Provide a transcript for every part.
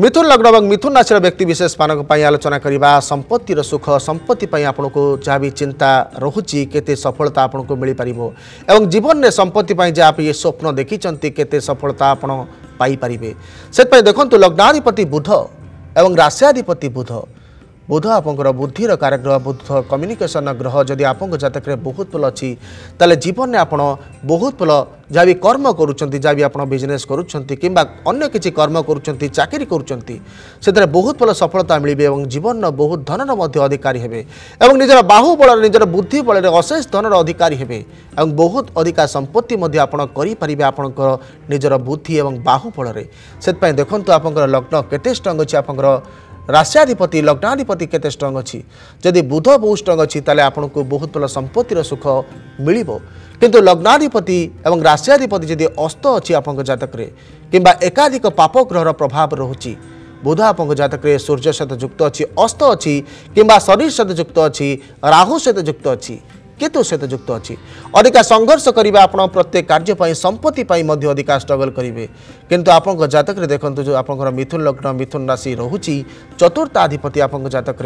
मिथुन लग्न मिथुन राशि व्यक्तिविशेष मैले आलोचना सम्पत्ति र सुख सम्पत्तिपै आपूर् चिन्ता केते सफलता आपणको मिपार एवं जीवन जहाँ जहा स्वप्न देखिन्छ केते सफलता आपारेसम्म देख्नु लग्नाधिपति बुध एवं राशियाधिपति बुध बुध आप बुद्धिर कारग्रह बुध कम्युनिकेसन ग्रह जति आपत्ति तीवन आप बहुत भल যাবি কর্ম করুছেন যাবি আপনার বিজনেস করুছেন কিংবা অন্য কিছু কর্ম করুছেন চাকরি করুছেন সেতরে বহুত ভালো সফলতা মিলবে এবং জীবন বহুত ধনর মধ্যে অধিকারী হবে এবং নিজের বাহু বলরে নিজের বুদ্ধি বলরে অশেষ ধনর অধিকারী হবে এবং বহুত অধিকা সম্পত্তি মধ্যে আপনার করে পারে আপনার নিজের বুদ্ধি এবং বাহু বলরে সেপাই দেখুন আপনার লগ্ন কেটে স্ট্রং অ আপনার ରାଶିଆଧିପତି ଲଗ୍ନାଧିପତି କେତେ ଷ୍ଟ୍ରଙ୍ଗ ଅଛି ଯଦି ବୁଧ ବହୁତ ଷ୍ଟ୍ରଙ୍ଗ ଅଛି ତାହେଲେ ଆପଣଙ୍କୁ ବହୁତ ଭଲ ସମ୍ପତ୍ତିର ସୁଖ ମିଳିବ କିନ୍ତୁ ଲଗ୍ନାଧିପତି ଏବଂ ରାଶିଆଧିପତି ଯଦି ଅସ୍ତ ଅଛି ଆପଣଙ୍କ ଜାତକରେ କିମ୍ବା ଏକାଧିକ ପାପ ଗ୍ରହର ପ୍ରଭାବ ରହୁଛି ବୁଧ ଆପଣଙ୍କ ଜାତକରେ ସୂର୍ଯ୍ୟ ସହିତ ଯୁକ୍ତ ଅଛି ଅସ୍ତ ଅଛି କିମ୍ବା ଶନି ସହିତ ଯୁକ୍ତ ଅଛି ରାହୁ ସହିତ ଯୁକ୍ତ ଅଛି केतु सक्त अच्छु अधिक संघर्ष गरे आप प्रत्येक कार्य सम्पत्ति पनि अधिक स्ट्रगल गरे जो आपतले देखुन लग्न मिथुन राशि रोजि चतुर्थ अधिपति आपतक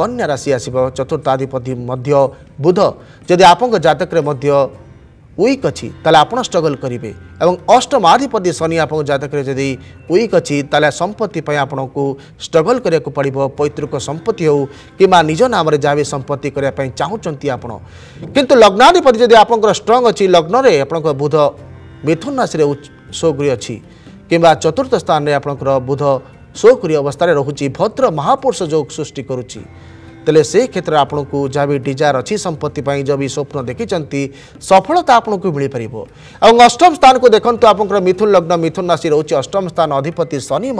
कन्या राशि आसुर्थ अधिपति बुध जति आपकले ओिक अहि तगल गरे अष्टमाधिपति शनि जातक ओिक अच्छु त सम्पत्ति आपन को स्ट्रगल को पर्व पैतृक संपत्ति हो कम्बा निज नाम जहाँवि सम्पत्ति चाहन्छ आपन किन लग्नाधिपति आप्रङ अनि लग्नले आफ्नो बुध मिथुनाशी सोग्रि अनि कम्बा चतुर्थ स्थान आप बुध सोग्रिय अवस्था भद्र महापुरुष जो सृष्टि से तेत्र आ डिजार अचि सम्पत्ति पनि जबि स्वप्नु देखिन्छ सफलता आपणको मिपार अब अष्टम स्थानको देख्नु आपथुन लग्न मिथुन राशि हुन्छ अष्टम स्थान अधिपति शनि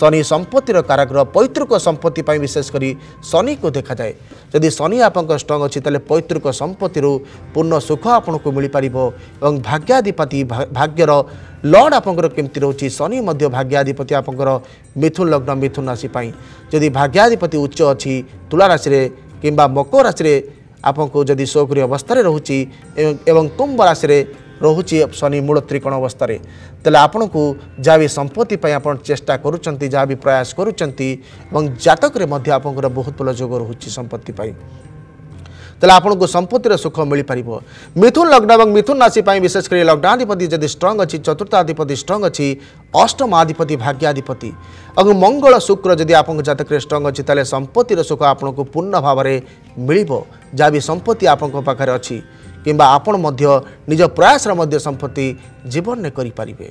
शनि सम्पत्तिर कारकर पैतृक सम्पत्ति पनि विशेष गरी शनिको देखाए जिम्मि शनिङ अच पैतृक सम्पत्तिहरू पूर्ण सुख आपणको मिपार भाग्याधिपति भाग्य লর্ড আপনার কমিটি রয়েছে শনি মধ্য ভাগ্যাধিপতি আপনার মিথুন লগ্ন মিথুন রাশি যদি ভাগ্যাধিপতি উচ্চ অছি তুলা রাশি কিংবা মকর রাশি আপনার যদি সৌকরী অবস্থায় রয়েছে এবং কুম্ভ রাশি রয়েছে শনি মূল ত্রিকোণ অবস্থায় তাহলে আপনার যা বি সম্পত্তি আপনার চেষ্টা করছেন যা বি প্রয়াস করছেন এবং জাতকরে আপনার বহুত ভালো যোগ রয়েছে সম্পত্তি तपाईँको सम्पत्ति र सुखिपार मिथुन लग्न मिथुन राशि विशेष गरी लग्नाधिपति स्ट्रङ अच चतुर्थ अधिपति स्ट्रङ अर्थ अष्टमाधिपति अधिपति भाग्याधिपति मंगल शुक्र आपकले स्ट्रङ अचे सम्पत्ति र सुख आपणको पूर्ण भावना मिल्यो जहाँबि सम्पत्ति आपि अझै कम्बा आपन प्रयास र सम्पत्ति जीवन गरिपारे